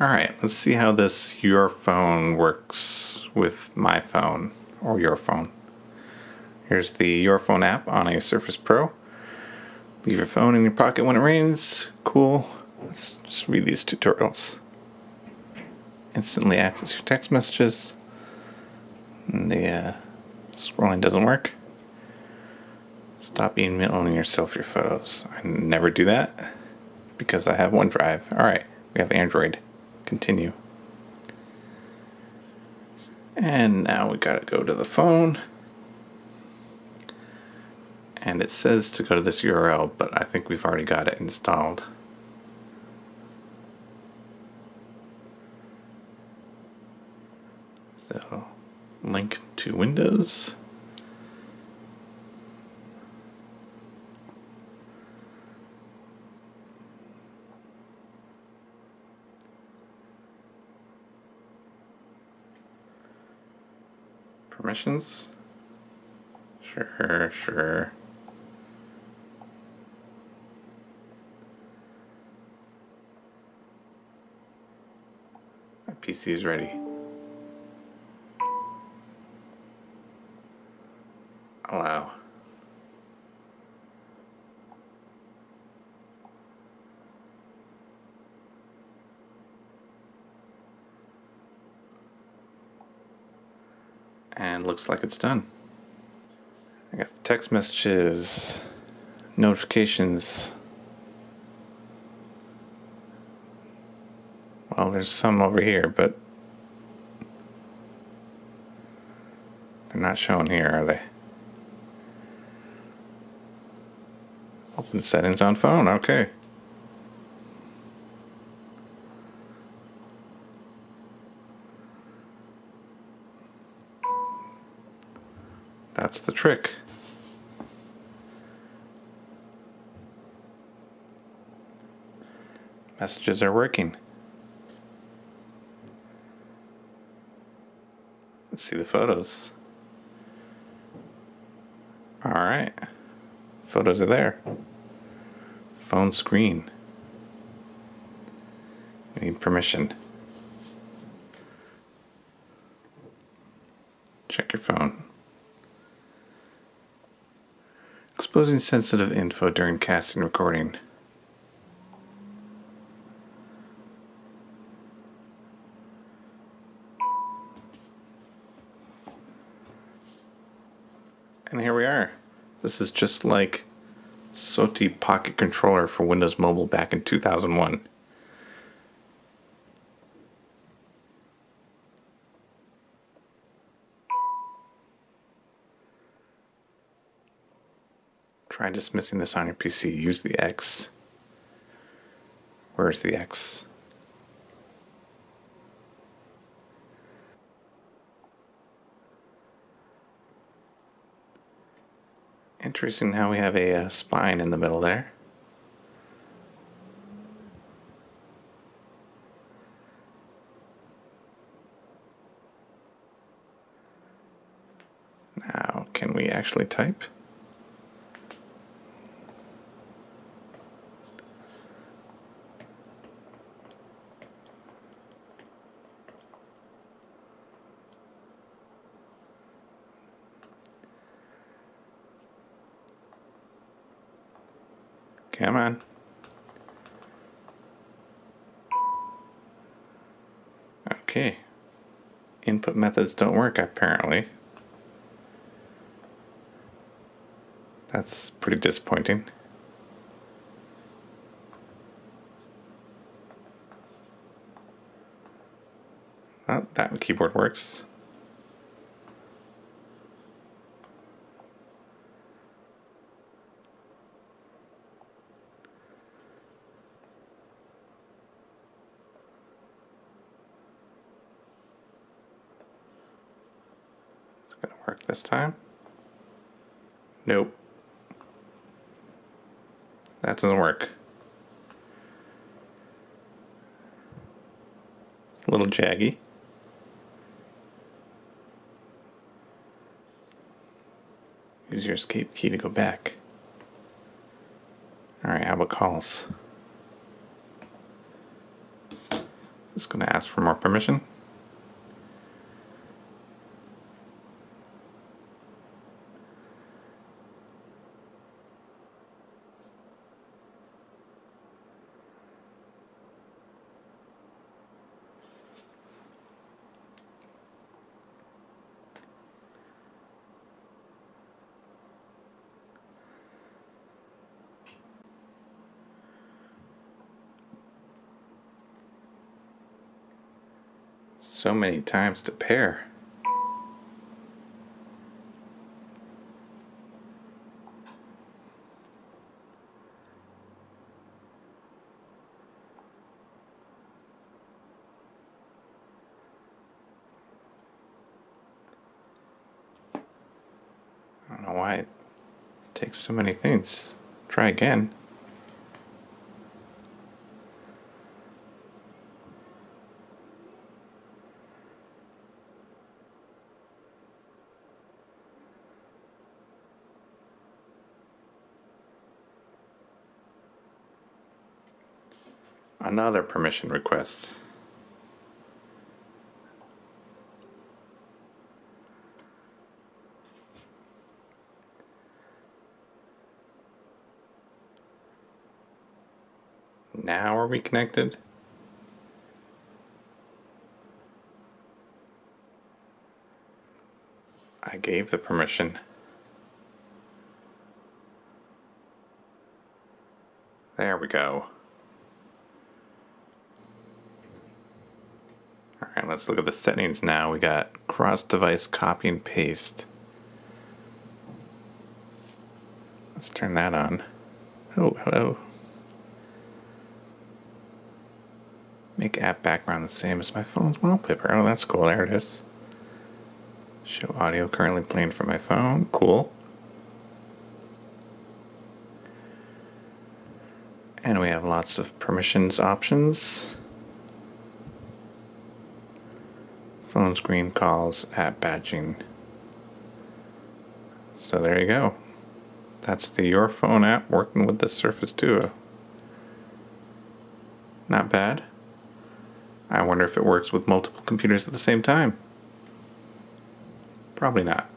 All right, let's see how this your phone works with my phone or your phone. Here's the Your Phone app on a Surface Pro. Leave your phone in your pocket when it rains. Cool. Let's just read these tutorials. Instantly access your text messages. And the uh, scrolling doesn't work. Stop emailing yourself your photos. I never do that because I have OneDrive. All right, we have Android. Continue. And now we gotta go to the phone. And it says to go to this URL, but I think we've already got it installed. So, link to Windows. Permissions? Sure, sure. My PC is ready. And looks like it's done. I got text messages, notifications. Well, there's some over here, but they're not shown here, are they? Open settings on phone, okay. That's the trick. Messages are working. Let's see the photos. All right. Photos are there. Phone screen. Need permission. Check your phone. Exposing sensitive info during casting recording. And here we are. This is just like SOTI Pocket Controller for Windows Mobile back in 2001. Try dismissing this on your PC. Use the X. Where's the X? Interesting how we have a, uh spine in the middle there. Now, can we actually type? Come on. Okay. Input methods don't work apparently. That's pretty disappointing. That keyboard works. Gonna work this time. Nope. That doesn't work. It's a little jaggy. Use your escape key to go back. Alright, how about calls? Going to ask for more permission. So many times to pair. I don't know why it takes so many things. Try again. Another permission request. Now are we connected? I gave the permission. There we go. Alright, let's look at the settings now. We got cross device copy and paste. Let's turn that on. Oh, hello. Make app background the same as my phone's wallpaper. Oh, that's cool. There it is. Show audio currently playing from my phone. Cool. And we have lots of permissions options. Phone screen calls, app badging. So there you go. That's the Your Phone app working with the Surface Duo. Not bad. I wonder if it works with multiple computers at the same time. Probably not.